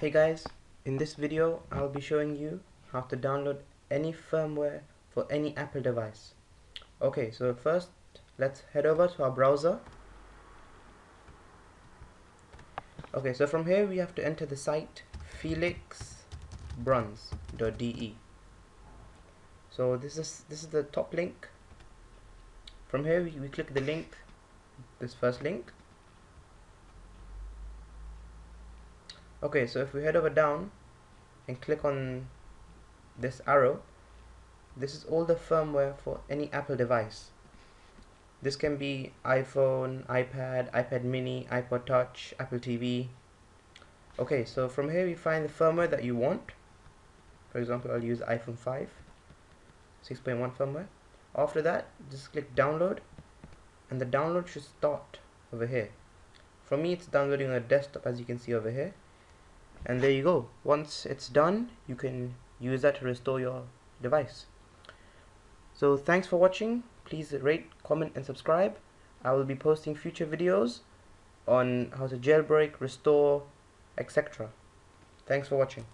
Hey guys, in this video I'll be showing you how to download any firmware for any Apple device. Okay, so first let's head over to our browser. Okay, so from here we have to enter the site felixbruns.de. So this is this is the top link. From here we, we click the link, this first link, okay so if we head over down and click on this arrow this is all the firmware for any Apple device. This can be iPhone, iPad, iPad mini, iPod touch, Apple TV okay so from here we find the firmware that you want. For example I'll use iPhone 5 6.1 firmware. After that just click download and the download should start over here. For me it's downloading on a desktop as you can see over here and there you go. Once it's done you can use that to restore your device. So thanks for watching. Please rate comment and subscribe. I will be posting future videos on how to jailbreak restore etc thanks for watching